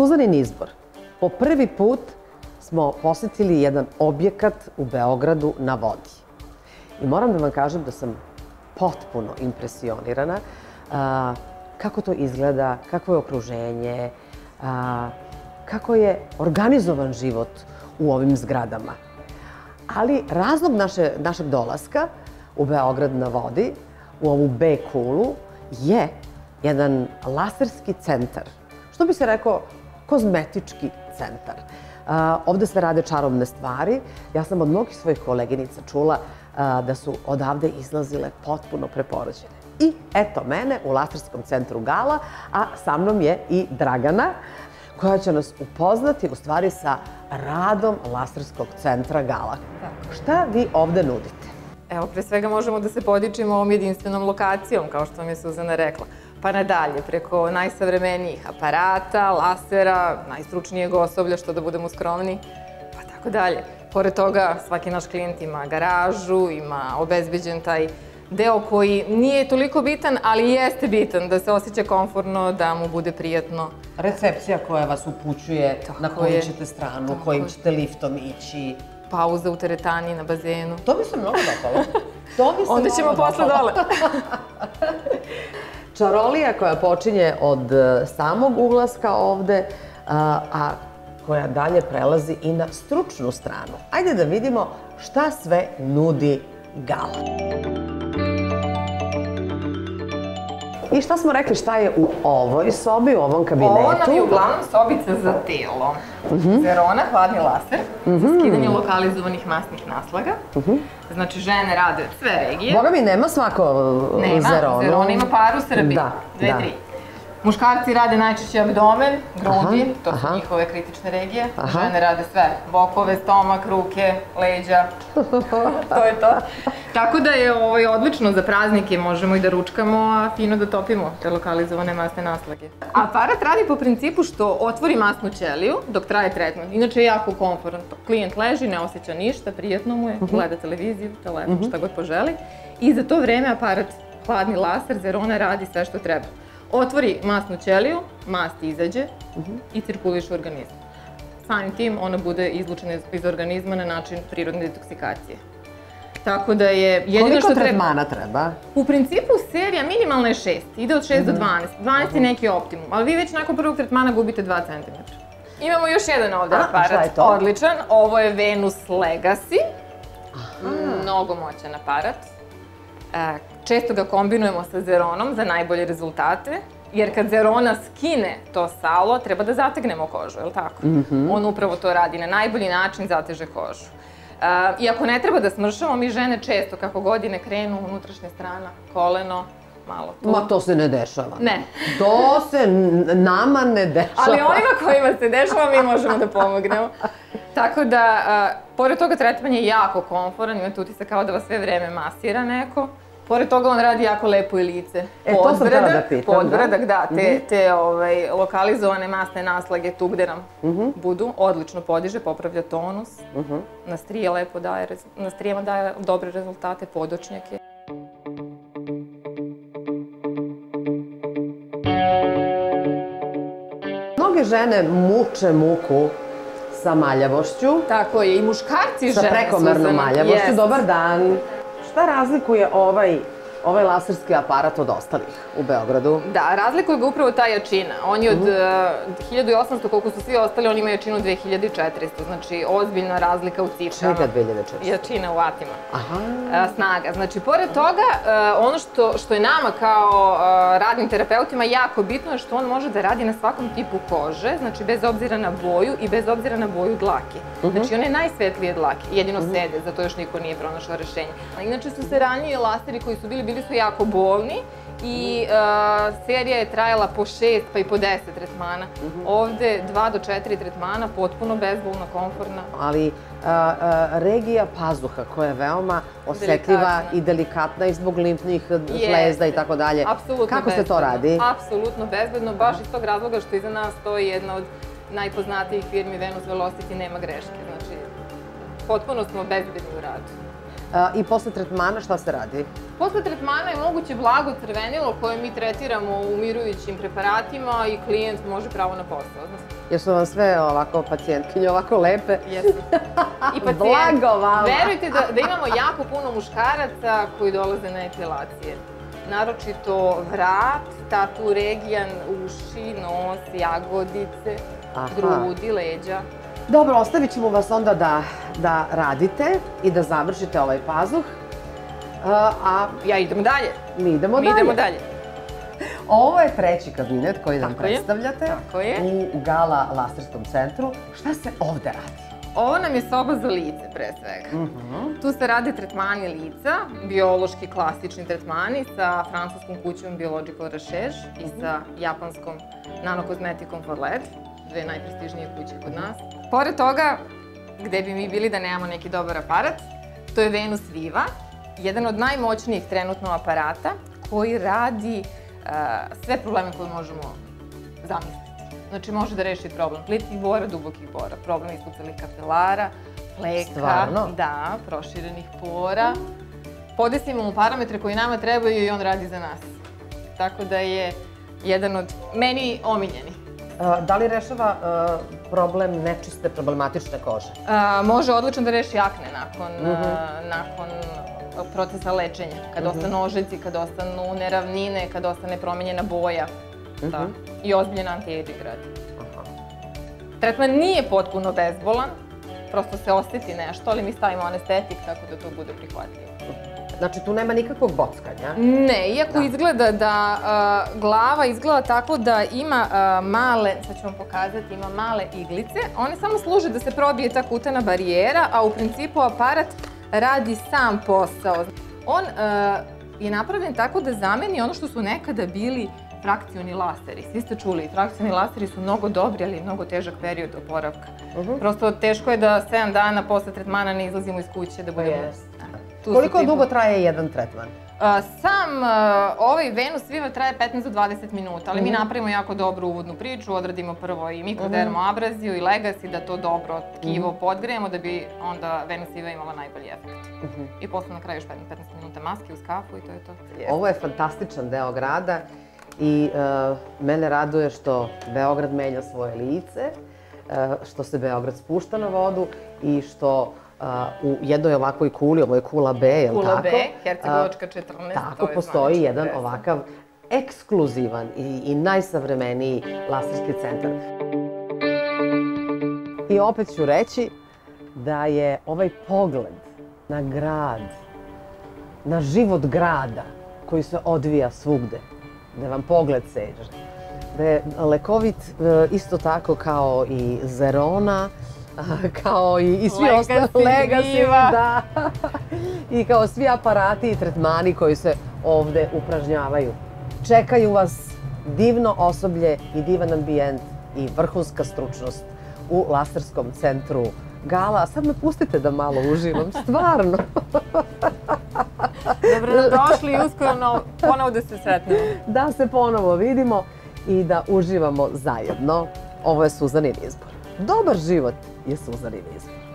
Suzanin izbor. Po prvi put smo posetili jedan objekat u Beogradu na vodi. I moram da vam kažem da sam potpuno impresionirana a, kako to izgleda, kako je okruženje, a, kako je organizovan život u ovim zgradama. Ali razlog naše, našeg dolaska u Beograd na vodi, u ovu B kulu, je jedan laserski centar. Što bi se rekao, kozmetički centar. A, ovde se rade čarobne stvari. Ja sam od mnogih svojih koleginica čula da su odavde izlazile potpuno preporođene. I eto mene u laserskom centru Gala, a sa mnom je i Dragana, koja će nas upoznati u stvari sa radom laserskog centra Gala. Šta vi ovde nudite? Evo, pre svega možemo da se podičimo ovom jedinstvenom lokacijom, kao što vam je Suzana rekla. Pa nadalje, preko najsavremenijih aparata, lasera, najstručnijeg osoblja, što da budemo skromni, pa tako dalje. Pored toga, svaki naš klijent ima garažu, ima obezbeđen taj deo koji nije toliko bitan, ali jeste bitan, da se osjeća komfortno, da mu bude prijatno. Recepcija koja vas upućuje Tako na koju je. ćete stranu, Tako kojim ćete liftom ići. Pauza u teretani na bazenu. To bi se mnogo dopalo. To bi se Onda ćemo posle dole. Čarolija koja počinje od e, samog ulaska ovde, a, a koja dalje prelazi i na stručnu stranu. Ajde da vidimo šta sve nudi Gala. I šta smo rekli, šta je u ovoj sobi, u ovom kabinetu? Ovo nam je uglavnom sobica za telo. Zerona, hladni laser, za skidanje lokalizovanih masnih naslaga. Znači, žene rade sve regije. Boga mi, nema svako uh, Nema, zeronu. Zerona ima par u Srbiji. Da, Dve, da. tri. Muškarci rade najčešće abdomen, grudi, Aha, to su aha. njihove kritične regije. Aha. Žene rade sve, bokove, stomak, ruke, leđa. to je to. Tako da je ovaj, odlično za praznike, možemo i da ručkamo, a fino da topimo te lokalizovane masne naslage. Aparat radi po principu što otvori masnu ćeliju dok traje tretman. Inače je jako komforan. Klijent leži, ne osjeća ništa, prijatno mu je, gleda televiziju, telefon, šta god poželi. I za to vreme aparat hladni laser Zerona radi sve što treba. Otvori masnu ćeliju, mast izađe i cirkuliše u organizmu. Samim tim ona bude izlučena iz- iz organizma na način prirodne detoksikacije. Tako da je jedino Koliko što treba... tretmana treba? U principu serija minimalna je 6, ide od 6 do 12. 12 je neki optimum, ali vi već nakon prvog tretmana gubite 2 cm. Imamo još jedan ovde A, aparat, šta je to? odličan. Ovo je Venus Legacy. Mnogo moćan aparat. E, često ga kombinujemo sa Zeronom za najbolje rezultate. Jer kad Zerona skine to salo, treba da zategnemo kožu, je li tako? On upravo to radi na najbolji način, zateže kožu. E, iako ne treba da smršamo, mi žene često, kako godine krenu, unutrašnja strana, koleno, malo tu. Ma to se ne dešava. Ne. To se nama ne dešava. Ali onima kojima se dešava, mi možemo da pomognemo. Tako da, a, pored toga tretman je jako komforan, imate utisak kao da vas sve vreme masira neko. Pored toga on radi jako lepo i lice. E, to sam htela da pitam, da. podbradak, da, te, te ovaj, lokalizovane masne naslage tu gde nam Mhm. budu, odlično podiže, popravlja tonus. Na strije lepo daje, na strijema daje dobre rezultate, podočnjake. Mnoge žene muče muku sa maljavošću, Tako je, i muškarci sa žene prekomernom Suzana. maljavošću. Jest. Dobar dan. Šta razlikuje ovaj, ovaj laserski aparat od ostalih u Beogradu? Da, razlikuje ga upravo ta jačina. On je od Mhm. uh, 1800, koliko su svi ostali, on ima jačinu 2400, znači ozbiljna razlika u ciframa. Čega 2400? Jačina u vatima. Aha. A, snaga. Znači, pored toga, uh, ono što, što je nama kao radnim terapeutima jako bitno je što on može da radi na svakom tipu kože, znači bez obzira na boju i bez obzira na boju dlake. Znači, on je najsvetlije dlake, jedino sede, zato još niko nije pronašao rešenje. Inače su se ranije lasteri koji su bili, bili su jako bolni i uh, serija je trajala po šest pa i po deset tretmana. Ovde dva do četiri tretmana, potpuno bezbolna, komforna. Ali a, a, regija pazuha koja je veoma osetljiva Delikatna. i delikatna i zbog limfnih žlezda i tako dalje. Apsolutno Kako se to bezbedno. radi? Apsolutno bezbedno, baš iz tog razloga što iza nas stoji jedna od najpoznatijih firmi Venus Velocity, nema greške. Znači, potpuno smo bezbedni u radu. I posle tretmana šta se radi? Posle tretmana je moguće blago crvenilo koje mi tretiramo umirujućim preparatima i klijent može pravo na posao. Jesu vam sve ovako pacijentkinje, ovako lepe? Jesu. I pacijent. Blago vama! Verujte da, da imamo jako puno muškaraca koji dolaze na epilacije. Naročito vrat, tatu regijan, uši, nos, jagodice, Aha. grudi, leđa. Dobro, ostavit ćemo vas onda da, da radite i da završite ovaj pazuh. A ja idem dalje. Mi idemo Mi dalje. idemo dalje. Ovo je treći kabinet koji nam Tako predstavljate je. Tako je. u Gala Laserskom centru. Šta se ovde radi? Ovo nam je soba za lice, pre svega. Uh mhm. -huh. Tu se rade tretmani lica, biološki klasični tretmani sa francuskom kućom Biological Recherche i sa japanskom nanokozmetikom for LED, dve najprestižnije kuće kod nas. Pored toga, gde bi mi bili da nemamo neki dobar aparat, to je Venus Viva, jedan od najmoćnijih trenutno aparata koji radi uh, sve probleme koje možemo zamisliti. Znači, može da reši problem plitkih bora, dubokih bora, problem ispucelih kapilara, fleka, Stvarno? da, proširenih pora. Podesimo mu parametre koji nama trebaju i on radi za nas. Tako da je jedan od meni omiljeni. Da li rešava problem nečiste, problematične kože? A, može odlično da reši akne nakon, uh mhm. -huh. nakon procesa lečenja. Kad uh -huh. ostanu ožici, kad ostanu neravnine, kad ostane promenjena boja. Uh -huh. I ozbiljen anti-aging radi. Tretman nije potpuno bezbolan, prosto se osjeti nešto, ali mi stavimo anestetik tako da to bude prihvatljivo. Znači tu nema nikakvog bockanja? Ne, iako da. izgleda da uh, glava izgleda tako da ima uh, male, sad ću vam pokazati, ima male iglice. One samo služe da se probije ta kutana barijera, a u principu aparat radi sam posao. On uh, je napravljen tako da zameni ono što su nekada bili frakcioni laseri. Svi ste čuli, frakcioni laseri su mnogo dobri, ali mnogo težak period oporavka. Uh -huh. Prosto teško je da 7 dana posle tretmana ne izlazimo iz kuće da budemo... Yes. Koliko tipu... dugo traje jedan tretman? Sam ovaj Venus Viva traje 15 do 20 minuta, ali mm -hmm. mi mhm. napravimo jako dobru uvodnu priču, odradimo prvo i mikrodermoabraziju mm -hmm. i legacy, da to dobro tkivo mm -hmm. podgrejemo, da bi onda Venus Viva imala najbolji efekt. Mm. I posle na kraju još 15 minuta maske uz kafu i to je to. Yes. Ovo je fantastičan deo grada i uh, mene raduje što Beograd menja svoje lice, uh, što se Beograd spušta na vodu i što u jednoj ovakvoj kuli, ovo je kula B, je li kula tako? Kula B, Hercegovačka 14. Tako, postoji jedan ovakav ekskluzivan i, i najsavremeniji laserski centar. I opet ću reći da je ovaj pogled na grad, na život grada koji se odvija svugde, da vam pogled seže, da je lekovit e, isto tako kao i Zerona, kao i, i svi ostali legacy, da. I kao svi aparati i tretmani koji se ovde upražnjavaju. Čekaju vas divno osoblje i divan ambijent i vrhunska stručnost u laserskom centru Gala. Sad me pustite da malo uživam, stvarno. Dobro nam došli i uskoro ponovo da se sretnemo. Da se ponovo vidimo i da uživamo zajedno. Ovo je Suzanin izbor. Dobar život je Suzanin izbor.